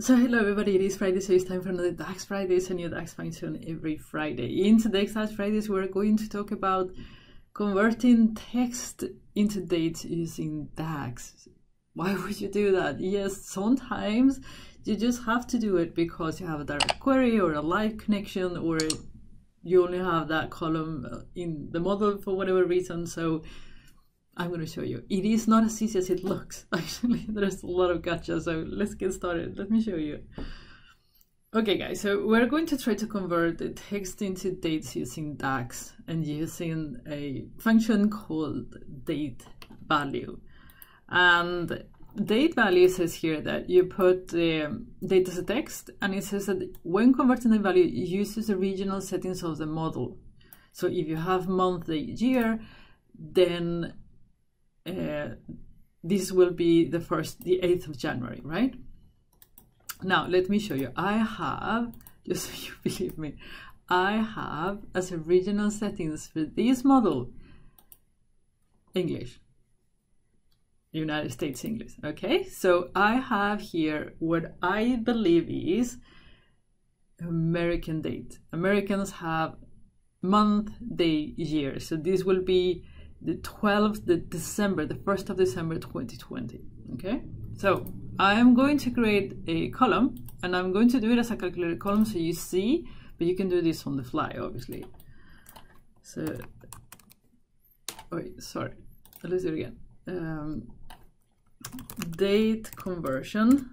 So hello everybody, it is Friday, so it's time for another DAX Fridays, a new DAX function every Friday. In today's DAX Fridays, we're going to talk about converting text into dates using DAX. Why would you do that? Yes, sometimes you just have to do it because you have a direct query or a live connection or you only have that column in the model for whatever reason. So I'm going to show you. It is not as easy as it looks. Actually, there's a lot of gotcha. So let's get started. Let me show you. Okay, guys, so we're going to try to convert the text into dates using DAX and using a function called date value. And date value says here that you put the date as a text, and it says that when converting the value, it uses the regional settings of the model. So if you have month, date, year, then uh, this will be the first, the 8th of January, right? Now, let me show you. I have, just so you believe me, I have as original settings for this model, English, United States English, okay? So I have here what I believe is American date. Americans have month, day, year. So this will be the 12th the December, the 1st of December 2020. Okay, so I am going to create a column and I'm going to do it as a calculated column so you see, but you can do this on the fly, obviously. So, wait, sorry, let's do it again. Um, date conversion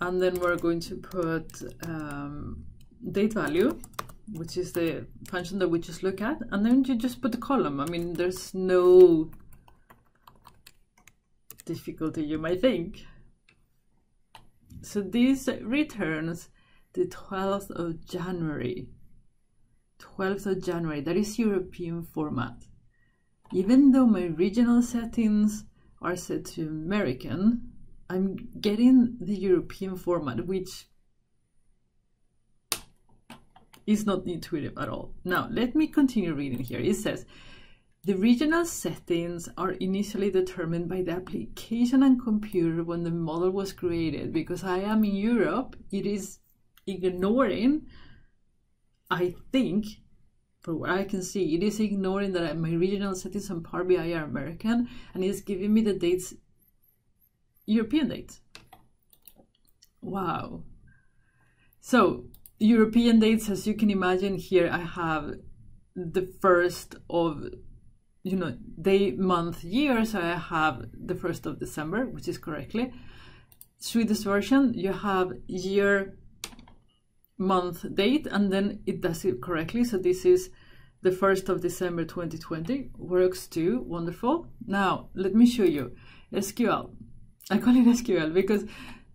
and then we're going to put um, date value which is the function that we just look at, and then you just put the column. I mean, there's no difficulty you might think. So this returns the 12th of January. 12th of January, that is European format. Even though my regional settings are set to American, I'm getting the European format, which is not intuitive at all. Now, let me continue reading here. It says, the regional settings are initially determined by the application and computer when the model was created. Because I am in Europe, it is ignoring, I think, for what I can see, it is ignoring that my regional settings on Power BI are American and it's giving me the dates, European dates. Wow. So European dates, as you can imagine, here I have the first of, you know, day, month, year. So I have the first of December, which is correctly. Swedish version, you have year, month, date, and then it does it correctly. So this is the 1st of December 2020. Works too, wonderful. Now, let me show you SQL. I call it SQL because,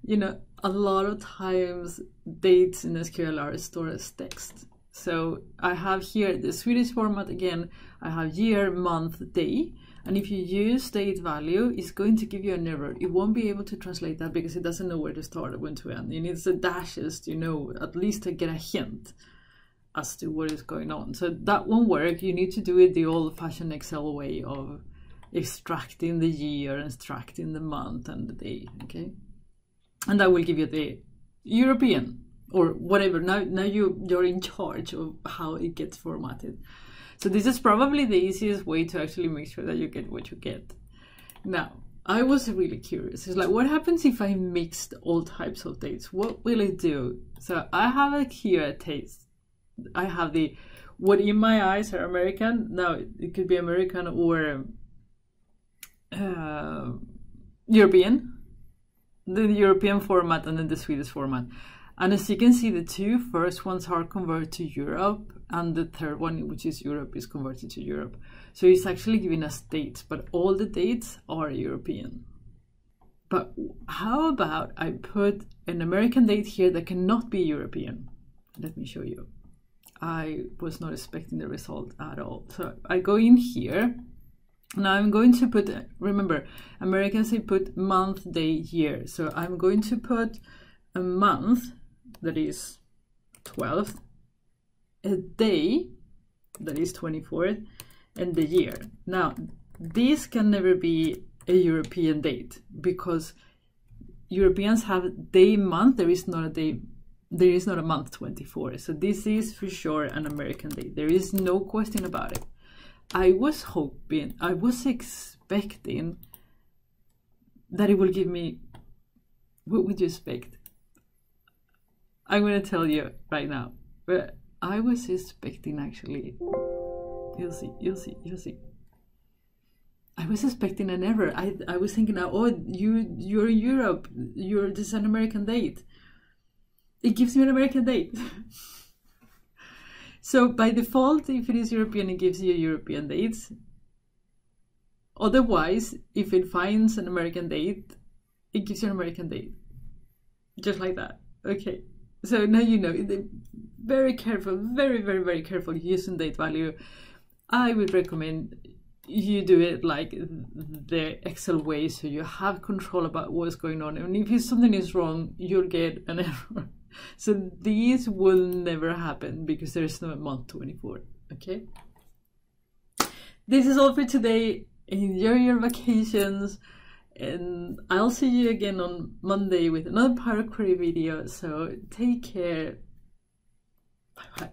you know, a lot of times dates in SQL are stored as text. So I have here the Swedish format again, I have year, month, day. And if you use date value, it's going to give you an error. It won't be able to translate that because it doesn't know where to start or when to end. It needs the dashes to know, at least to get a hint as to what is going on. So that won't work. You need to do it the old fashioned Excel way of extracting the year, extracting the month and the day, okay? And that will give you the European or whatever. Now, now you you're in charge of how it gets formatted. So this is probably the easiest way to actually make sure that you get what you get. Now, I was really curious. It's like, what happens if I mixed all types of dates? What will it do? So I have like here a taste. I have the what in my eyes are American. Now it could be American or uh, European the European format and then the Swedish format. And as you can see, the two first ones are converted to Europe, and the third one, which is Europe, is converted to Europe. So it's actually giving us dates, but all the dates are European. But how about I put an American date here that cannot be European? Let me show you. I was not expecting the result at all. So I go in here now I'm going to put, remember, Americans say put month, day, year. So I'm going to put a month that is 12th, a day that is 24th, and the year. Now, this can never be a European date because Europeans have day month. There is not a day. There is not a month 24. So this is for sure an American day. There is no question about it. I was hoping, I was expecting that it will give me. What would you expect? I'm gonna tell you right now. But I was expecting actually. You'll see. You'll see. You'll see. I was expecting an error. I I was thinking, oh, you you're in Europe. You're this is an American date. It gives you an American date. so by default, if it is European, it gives you European dates. Otherwise, if it finds an American date, it gives you an American date. Just like that. Okay. So now you know. Very careful, very, very, very careful using date value. I would recommend you do it like the Excel way so you have control about what's going on. And if something is wrong, you'll get an error. So these will never happen because there's no month 24. Okay? This is all for today. Enjoy your vacations. And I'll see you again on Monday with another Power Query video. So take care. Bye bye.